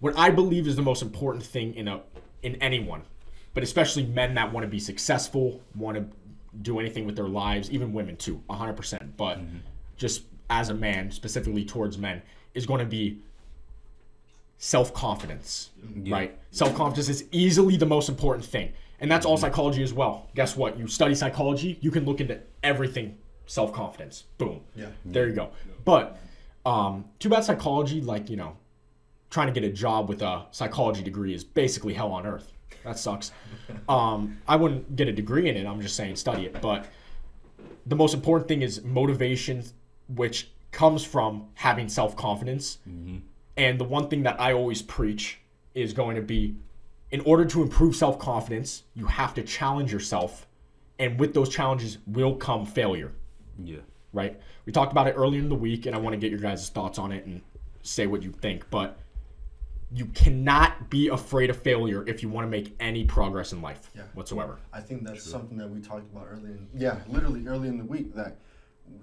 what I believe is the most important thing in a in anyone, but especially men that want to be successful, want to do anything with their lives, even women too, 100%. But just as a man, specifically towards men, is going to be self confidence, right? Self confidence is easily the most important thing. And that's all psychology as well. Guess what? You study psychology, you can look into everything self confidence. Boom. Yeah. There you go. But um, too bad psychology, like, you know, trying to get a job with a psychology degree is basically hell on earth. That sucks. Um, I wouldn't get a degree in it. I'm just saying study it. But the most important thing is motivation, which comes from having self confidence. And the one thing that I always preach is going to be in order to improve self confidence, you have to challenge yourself. And with those challenges will come failure Yeah. right? We talked about it earlier in the week, and I want to get your guys' thoughts on it and say what you think. But you cannot be afraid of failure if you want to make any progress in life Yeah. whatsoever. I think that's something that we talked about earlier. In, yeah, literally early in the week that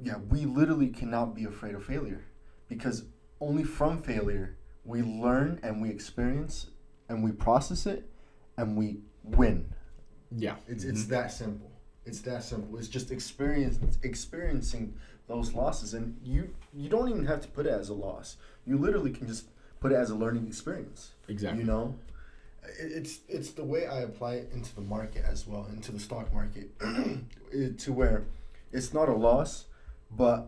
yeah, we literally cannot be afraid of failure because only from failure we learn and we experience and we process it and we win. Yeah, It's it's mm-hmm. that simple. It's that simple. It's just experience experiencing those losses and you you don't even have to put it as a loss. You literally can just put it as a learning experience. exactly. You know, it's it's the way I apply it into the market as well, into the stock market, to where it's not a loss, but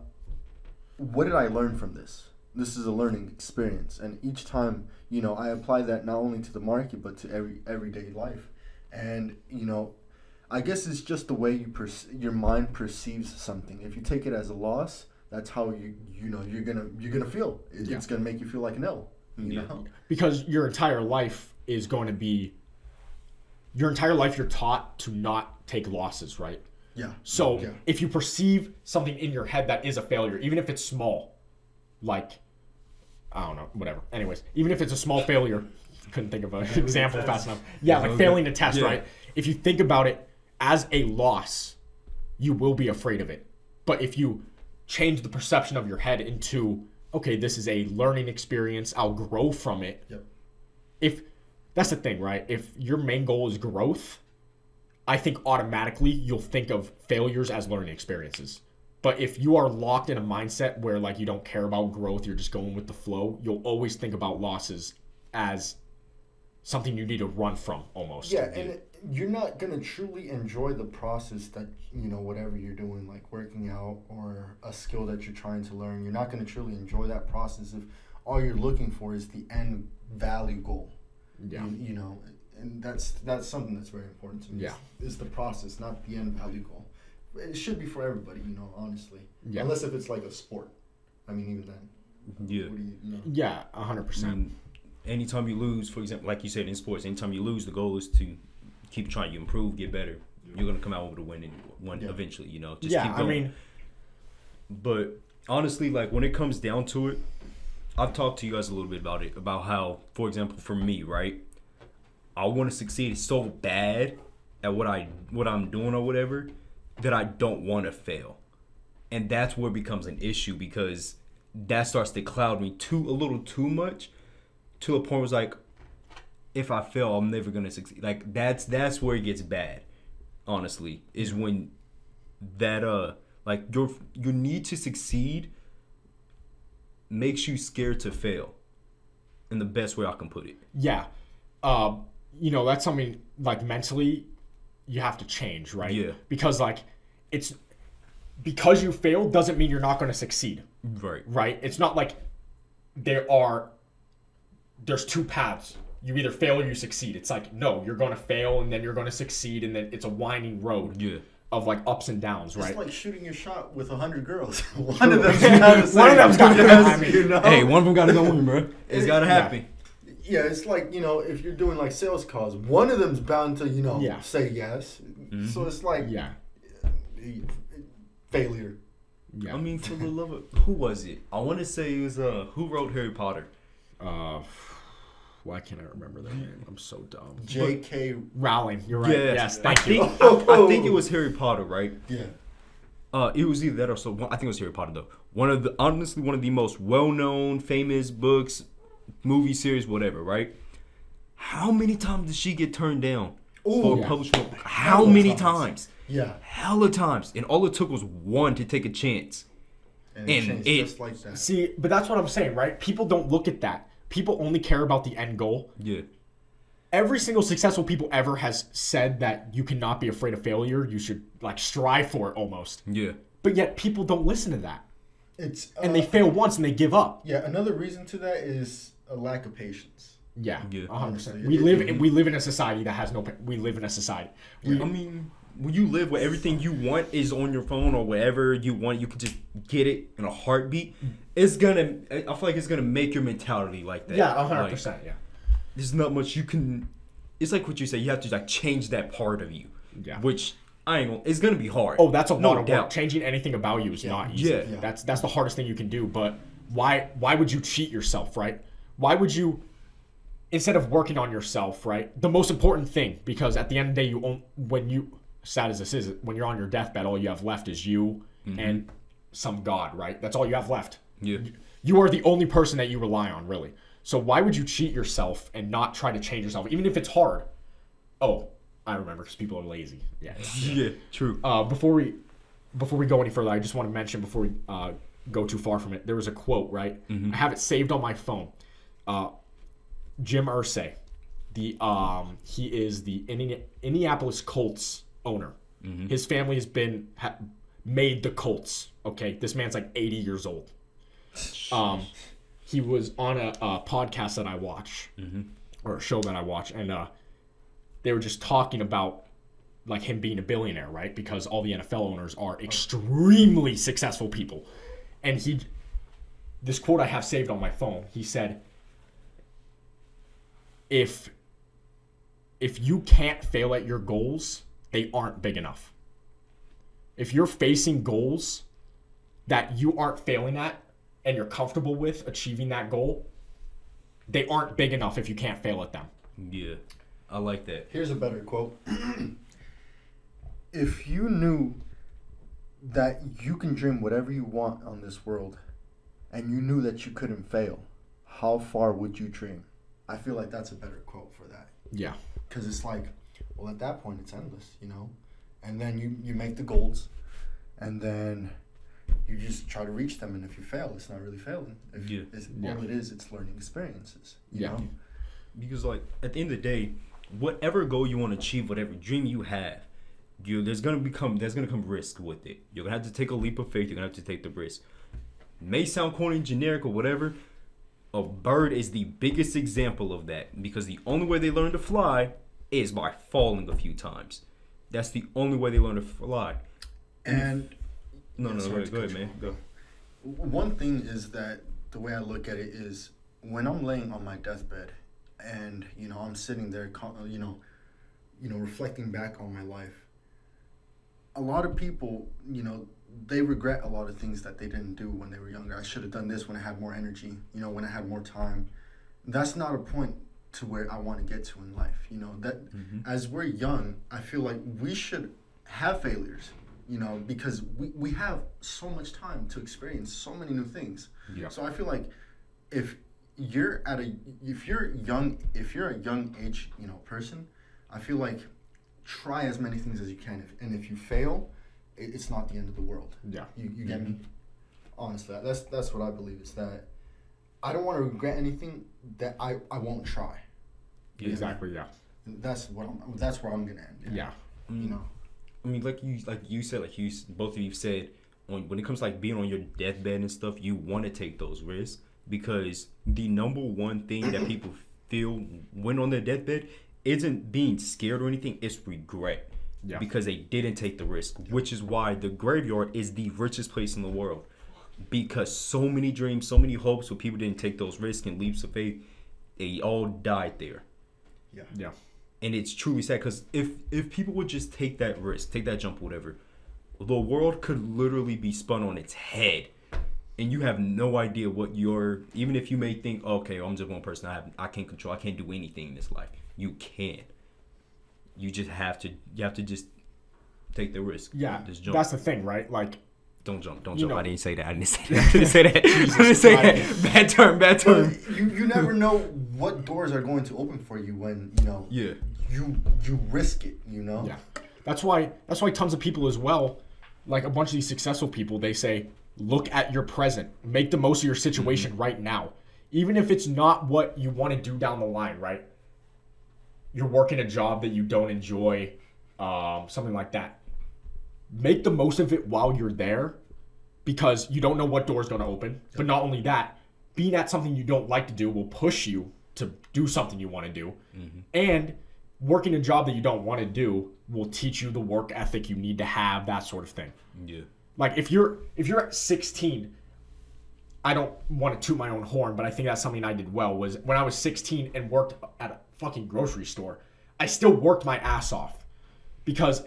what did I learn from this? This is a learning experience, and each time you know I apply that not only to the market but to every everyday life, and you know. I guess it's just the way you perce- your mind perceives something. If you take it as a loss, that's how you you know you're gonna you're gonna feel. It, Yeah. It's gonna make you feel like an L. You Yeah. know. because your entire life is going to be your entire life you're taught to not take losses, right? Yeah. So Yeah. if you perceive something in your head that is a failure, even if it's small, like I don't know, whatever. Anyways, even if it's a small failure, couldn't think of an example fast enough. Yeah, like failing a test, Yeah. right? If you think about it as a loss, you will be afraid of it. But if you change the perception of your head into, okay, this is a learning experience, I'll grow from it. Yep. If that's the thing, right? If your main goal is growth, I think automatically you'll think of failures as learning experiences. But if you are locked in a mindset where like you don't care about growth, you're just going with the flow, you'll always think about losses as something you need to run from almost. Yeah, and you're not gonna truly enjoy the process that you know whatever you're doing, like working out or a skill that you're trying to learn. You're not gonna truly enjoy that process if all you're looking for is the end value goal. yeah. You, you know, and that's that's something that's very important to me. Yeah. is, is the process, not the end value goal. It should be for everybody, you know, honestly. Yeah. Unless if it's like a sport. I mean, even then, Yeah. what do you, you know? Yeah, hundred I percent. mean, anytime you lose, for example, like you said in sports, anytime you lose, the goal is to keep trying. You improve, get better. You're gonna come out with a win, and one Yeah. eventually. You know, just Yeah, keep I mean, But honestly, like when it comes down to it, I've talked to you guys a little bit about it, about how, for example, for me, right, I want to succeed so bad at what I what I'm doing or whatever that I don't want to fail, and that's where it becomes an issue because that starts to cloud me too a little too much, to a point where it's like, if I fail, I'm never gonna succeed. Like that's that's where it gets bad. Honestly, is when that uh like your your need to succeed makes you scared to fail in the best way I can put it. yeah. Um, you know, that's something like mentally you have to change, right? Yeah. Because like it's because you failed doesn't mean you're not going to succeed. Right. right? It's not like there are there's two paths. You either fail or you succeed. It's like no, you're going to fail and then you're going to succeed and then it's a winding road Yeah. of like ups and downs, right? It's like shooting your shot with a hundred girls. One of them's gotta One of them's gotta- yes, I mean, you know? Hey, one of them got to go in, bro. It's got to happen. Yeah, it's like you know, if you're doing like sales calls, one of them's bound to you know Yeah. say yes. So it's like yeah. failure. Yeah. I mean, for the love of who was it? I want to say it was uh who wrote Harry Potter. uh why can't I remember their name? I'm so dumb. J.K. Rowling, you're right. Yeah, Yes, I you. think I, I think it was Harry Potter, right? Yeah. Uh, it was either that or so. I think it was Harry Potter though. One of the honestly one of the most well known, famous books movie series, whatever, right? How many times did she get turned down for Ooh. a published book? How Hella many times. times? Yeah. Hella times, and all it took was one to take a chance. And, it And changed it- just like that. See, but that's what I'm saying, right? People don't look at that. People only care about the end goal. Yeah, Every single successful people ever has said that you cannot be afraid of failure. You should like strive for it almost. yeah, But yet people don't listen to that. It's And uh, they fail once and they give up. yeah. Another reason to that is a lack of patience. Yeah, Yeah. 100%. Honestly, We live in, we live in a society that has no we live in a society. We, I mean, when you live where everything you want is on your phone or wherever you want, you can just get it in a heartbeat. Mm. It's gonna. I feel like it's gonna make your mentality like that. yeah, Like, 100%, yeah. there's not much you can. It's like what you say. You have to like change that part of you. Yeah. Which I ain't gonna. It's gonna be hard. Oh, that's a no lot of doubt. work. Changing anything about you is not easy. Yeah. Yeah. That's that's the hardest thing you can do. But why why would you cheat yourself, right? Why would you instead of working on yourself, right? The most important thing, because at the end of the day, you own when you sad as this is, when you're on your deathbed, all you have left is you and some God, right? That's all you have left. Yeah. You are the only person that you rely on, really. So why would you cheat yourself and not try to change yourself, even if it's hard? Oh, I remember because people are lazy. Yeah. yeah. Yeah. True. Uh, before we before we go any further, I just want to mention before we uh, go too far from it, there was a quote, right? I have it saved on my phone. Uh, Jim Irsay, the um, he is the Indiana- Indianapolis Colts owner. His family has been ha- made the Colts. Okay, this man's like 80 years old. Um, he was on a, a podcast that I watch, or a show that I watch, and uh, they were just talking about like him being a billionaire, right? Because all the NFL owners are extremely successful people. And he this quote I have saved on my phone. He said if if you can't fail at your goals, they aren't big enough. If you're facing goals that you aren't failing at and you're comfortable with achieving that goal, they aren't big enough if you can't fail at them. Yeah. I like that. Here's a better quote. if you knew that you can dream whatever you want on this world and you knew that you couldn't fail, how far would you dream? I feel like that's a better quote for that. Yeah. Because it's like, well, at that point, it's endless, you know? And then you, you make the goals and then you just try to reach them. And if you fail, it's not really failing. If Yeah. It's, Yeah. All it is, it's learning experiences. You Yeah. Know? because like at the end of the day, whatever goal you want to achieve, whatever dream you have, you there's gonna become there's gonna come risk with it. You're gonna have to take a leap of faith. You're gonna have to take the risk. May sound corny, generic, or whatever. A bird is the biggest example of that because the only way they learn to fly is by falling a few times. That's the only way they learn to fly. And No, Yeah, no, sorry go, go ahead, man. Go. One thing is that the way I look at it is when I'm laying on my deathbed, and you know I'm sitting there, you know, you know, reflecting back on my life. A lot of people, you know, they regret a lot of things that they didn't do when they were younger. I should have done this when I had more energy. You know, when I had more time. That's not a point to where I want to get to in life. You know that mm-hmm. as we're young, I feel like we should have failures. You know, because we, we have so much time to experience so many new things. Yeah. So I feel like if you're at a if you're young if you're a young age you know person, I feel like try as many things as you can. If, and if you fail, it, it's not the end of the world. Yeah. You, you get mm-hmm. me? Honestly, that's that's what I believe is that I don't want to regret anything that I, I won't try. Yeah. Exactly. Yeah. That's what I'm. That's where I'm gonna end. Yeah. Mm. You know. I mean, like you, like you said, like you, both of you said, when when it comes to like being on your deathbed and stuff, you want to take those risks because the number one thing that people feel when on their deathbed isn't being scared or anything; it's regret. Yeah. Because they didn't take the risk, which is why the graveyard is the richest place in the world. Because so many dreams, so many hopes, where people didn't take those risks and leaps of faith, they all died there Yeah. Yeah. and it's truly sad because if if people would just take that risk, take that jump, whatever, the world could literally be spun on its head, and you have no idea what your even if you may think, okay, I'm just one person, I have I can't control, I can't do anything in this life. You can. You just have to. You have to just take the risk. Yeah, Just jump. that's the thing, right? Like, Don't jump. Don't You jump. know- I didn't say that. I didn't say that. I didn't say that. I didn't say that. Bad term. Bad term. But you, you never know what doors are going to open for you when you know Yeah. you you risk it. You know. Yeah, that's why that's why tons of people as well, like a bunch of these successful people, they say, look at your present, make the most of your situation right now, even if it's not what you want to do down the line. Right? You're working a job that you don't enjoy, um, something like that. Make the most of it while you're there, because you don't know what door's going to open. But not only that, being at something you don't like to do will push you to do something you want to do, mm-hmm. and working a job that you don't want to do will teach you the work ethic you need to have that sort of thing Yeah. like if you're if you're at 16 i don't want to toot my own horn but i think that's something i did well was when i was 16 and worked at a fucking grocery store i still worked my ass off because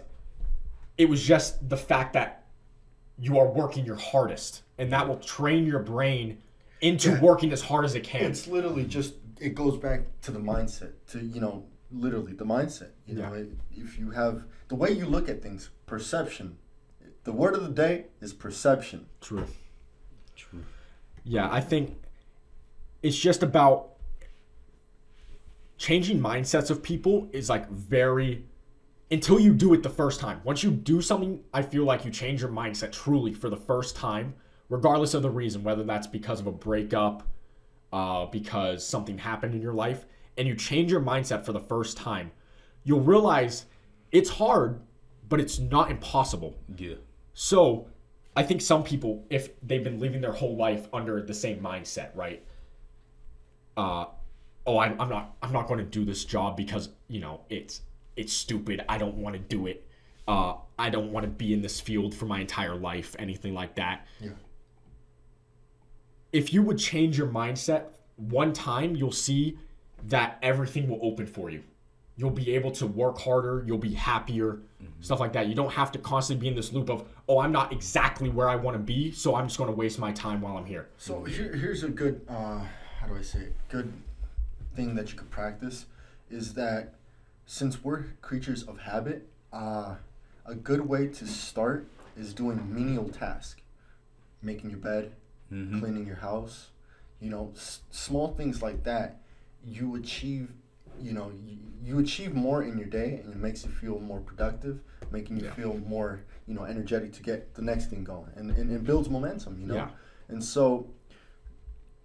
it was just the fact that you are working your hardest and that will train your brain into Yeah. working as hard as it can It's literally just it goes back to the mindset to you know literally the mindset. You know, Yeah. it, if you have the way you look at things, perception. The word of the day is perception. true True. Yeah, I think it's just about changing mindsets of people is like very until you do it the first time. Once you do something, I feel like you change your mindset truly for the first time, regardless of the reason, whether that's because of a breakup, uh, because something happened in your life, and you change your mindset for the first time, you'll realize it's hard, but it's not impossible. Yeah. So, I think some people, if they've been living their whole life under the same mindset, right? Uh, oh, I'm, I'm not, I'm not going to do this job because you know it's, it's stupid. I don't want to do it. Uh, I don't want to be in this field for my entire life, anything like that. Yeah. If you would change your mindset one time, you'll see that everything will open for you. You'll be able to work harder, you'll be happier, stuff like that. You don't have to constantly be in this loop of, oh, I'm not exactly where I want to be, so I'm just going to waste my time while I'm here. So here, here's a good, uh, how do I say it? Good thing that you could practice is that since we're creatures of habit, uh, a good way to start is doing menial tasks, making your bed, Mhm. cleaning your house, you know, s- small things like that. You achieve, you know, you, you achieve more in your day, and it makes you feel more productive, making you Yeah. feel more, you know, energetic to get the next thing going, and, and it builds momentum, you know. Yeah. And so,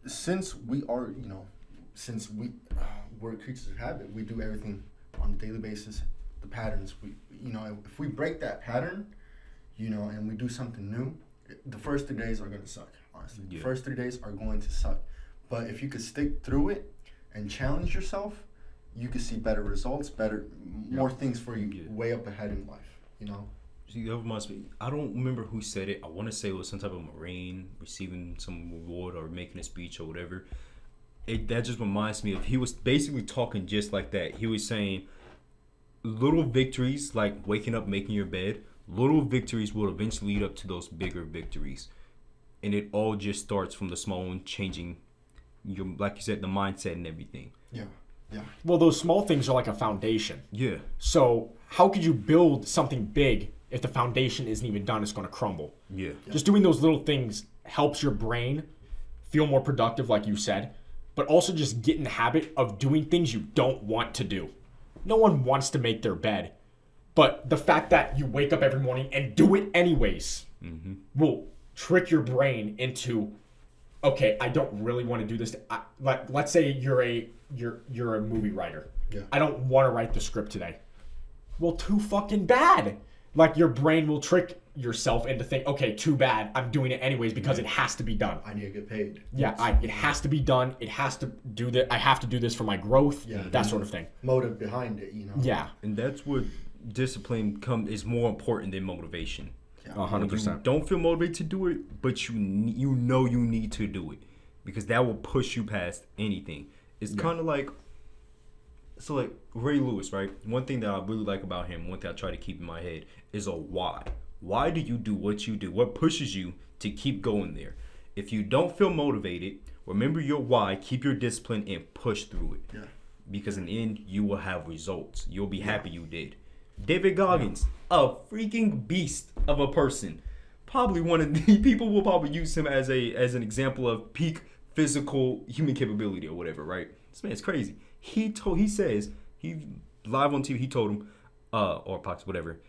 since we are, you know, since we uh, we're creatures of habit, we do everything on a daily basis. The patterns, we, you know, if we break that pattern, you know, and we do something new, the first three days are gonna suck. Honestly, the first three days are going to suck. But if you could stick through it and challenge yourself, you could see better results, better, more things for you, Yeah. way up ahead in life. You know. See, that reminds me. I don't remember who said it. I want to say it was some type of Marine receiving some reward or making a speech or whatever. It that just reminds me of he was basically talking just like that. He was saying little victories like waking up, making your bed. Little victories will eventually lead up to those bigger victories, and it all just starts from the small one, changing your like you said the mindset and everything. Yeah. Yeah. Well, those small things are like a foundation. Yeah, So, how could you build something big if the foundation isn't even done? It's going to crumble. yeah, Just doing those little things helps your brain feel more productive, like you said, but also just get in the habit of doing things you don't want to do. No one wants to make their bed, but the fact that you wake up every morning and do it anyways mm-hmm. will trick your brain into, okay, I don't really want to do this. I, let, let's say you're a you're you're a movie writer. Yeah. I don't want to write the script today. Well, too fucking bad. Like your brain will trick yourself into think, okay, too bad. I'm doing it anyways because it has to be done. I need to get paid. Yeah, I, it has to be done. It has to do that. I have to do this for my growth. Yeah. that sort of thing. Motive behind it, you know. Yeah, and that's what discipline come is more important than motivation. a hundred You percent. don't feel motivated to do it, but you you know you need to do it because that will push you past anything. It's kind of like so like Ray Lewis, right? One thing that I really like about him, one thing I try to keep in my head is a why. Why do you do what you do? What pushes you to keep going there? If you don't feel motivated, remember your why, keep your discipline and push through it. Yeah. Because in the end, you will have results. You'll be happy you did. David Goggins, a freaking beast of a person. probably one of the people will probably use him as a as an example of peak physical human capability or whatever, right? This man's crazy. He told he says he live on TV. He told him, uh, or Pox, whatever.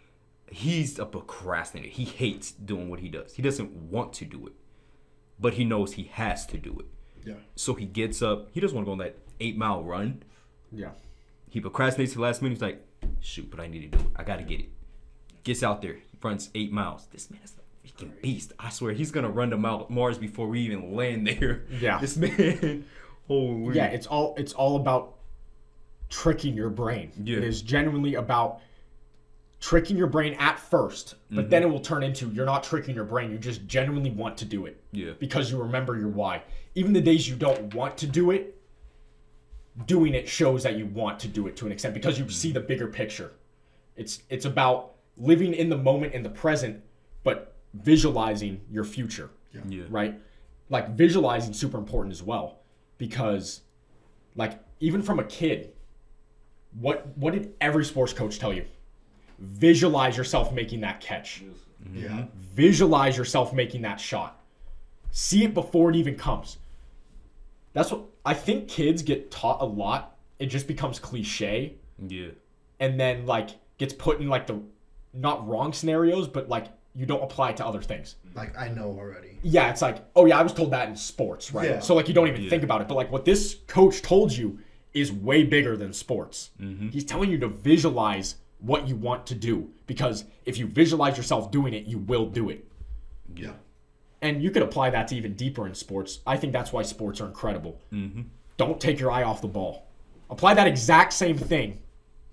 He's a procrastinator. He hates doing what he does. He doesn't want to do it, but he knows he has to do it. Yeah. So he gets up. He doesn't want to go on that eight mile run. Yeah. He procrastinates to the last minute. He's like, shoot, but I need to do it. I got to get it. Gets out there, runs eight miles. This man is a freaking beast. I swear, he's gonna run to Mars before we even land there. Yeah. This man, holy. Yeah, it's all it's all about tricking your brain. Yeah. It is genuinely about tricking your brain at 1st but then mm-hmm. it will turn into you're not tricking your brain. You just genuinely want to do it. Yeah. Because you remember your why. Even the days you don't want to do it, doing it shows that you want to do it to an extent because you see mm-hmm. the bigger picture. It's it's about living in the moment in the present, but visualizing your future Yeah. right? Like visualizing super important as well because like even from a kid what what did every sports coach tell you? Visualize yourself making that catch. Mm-hmm. Yeah. Visualize yourself making that shot. See it before it even comes. That's what I think kids get taught a lot. It just becomes cliche Yeah. and then like gets put in like the not wrong scenarios, but like you don't apply it to other things. Like I know already. Yeah, it's like, oh yeah, I was told that in sports, right? Yeah. So like you don't even Yeah. think about it. But like what this coach told you is way bigger than sports. Mm-hmm. He's telling you to visualize what you want to do because if you visualize yourself doing it, you will do it. Yeah. And you could apply that to even deeper in sports. I think that's why sports are incredible. Mm-hmm. Don't take your eye off the ball. Apply that exact same thing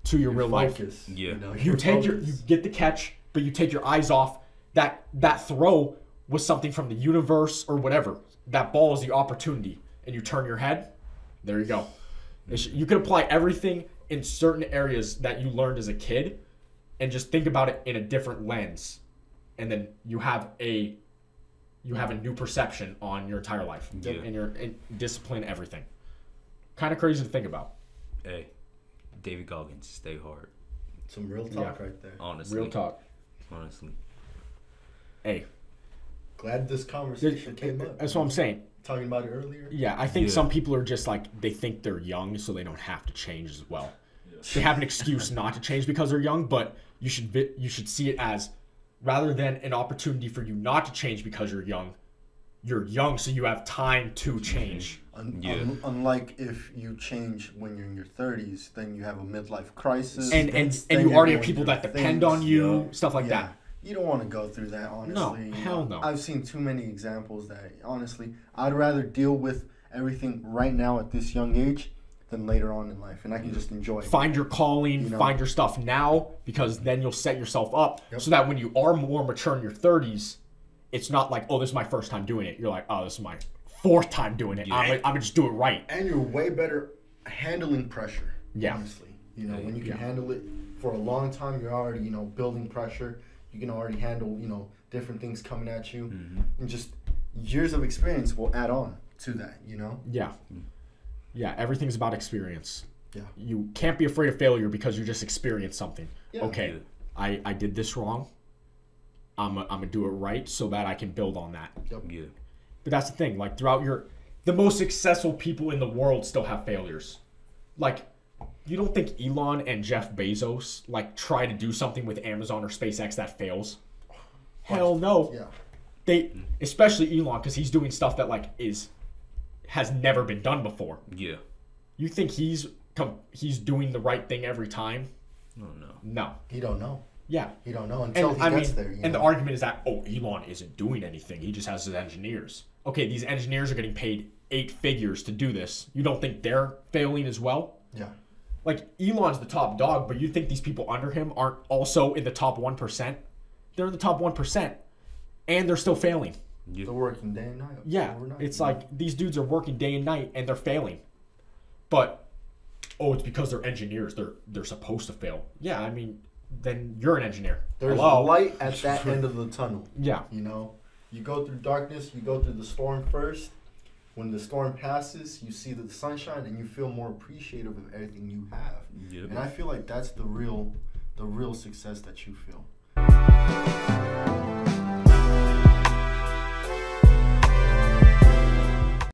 to your, real life. Yeah. You, know, You take your you get the catch, but you take your eyes off that that throw was something from the universe or whatever. That ball is the opportunity, and you turn your head. There you go. It's- You can apply everything in certain areas that you learned as a kid, and just think about it in a different lens, and then you have a you have a new perception on your entire life Yeah. and your and discipline everything. Kind of crazy to think about. Hey, David Goggins, stay hard. some real talk Yeah. right there. Honestly. Real talk. Honestly. Hey, Glad this conversation came up. that's what I'm saying. Talking about it earlier. Yeah, I think Yeah. some people are just like they think they're young, so they don't have to change as well. They have an excuse not to change because they're young, but you should you should see it as rather than an opportunity for you not to change because you're young. You're young, so you have time to change. Un- Yeah. un- unlike if you change when you're in your 30s, then you have a midlife crisis. And then- and and you already have people through that depend on you, yeah. stuff like Yeah. that. You don't want to go through that, honestly. hell no. I've seen too many examples that, honestly, I'd rather deal with everything right now at this young age than later on in life, and I can just enjoy it. Find your calling, You know. find your stuff now, because then you'll set yourself up Yep. so that when you are more mature in your 30s, it's not like, oh, this is my first time doing it. You're like, oh, this is my fourth time doing it. I'm, Yeah. gonna, I'm gonna just do it right. And you're way better handling pressure. Yeah. Honestly, you know, when you can Yeah. handle it for a long time, you're already, you know, building pressure. You can already handle, you know, different things coming at you, Mm-hmm. and just years of experience will add on to that. You know. Yeah. Yeah, everything's about experience. Yeah. You can't be afraid of failure because you just experienced something. Yeah. Okay, I, I did this wrong. I'm going to do it right so that I can build on that. Yeah. But that's the thing. Like, throughout your. The most successful people in the world still have failures. Like, you don't think Elon and Jeff Bezos, like, try to do something with Amazon or SpaceX that fails? Hell no. Yeah. They, especially Elon, because he's doing stuff that, like, is. Has never been done before. Yeah. You think he's com- he's doing the right thing every time? No, no. No. You don't know. Yeah. You don't know until And he I gets mean, there. You and the argument is that oh, Elon isn't doing anything. He just has his engineers. Okay, these engineers are getting paid eight figures to do this. You don't think they're failing as well? yeah. Like Elon's the top dog, but you think these people under him aren't also in the top one percent? They're in the top one percent, and they're still failing. They're working day and night. Yeah, overnight, it's like these dudes are working day and night and they're failing. But oh, it's because they're engineers. They're they're supposed to fail. Yeah, I mean, then you're an engineer. there's Hello. light at that end of the tunnel. Yeah, You know, you go through darkness, you go through the storm first. When the storm passes, you see the sunshine, and you feel more appreciative of everything you have. Yep. And I feel like that's the real, the real success that you feel.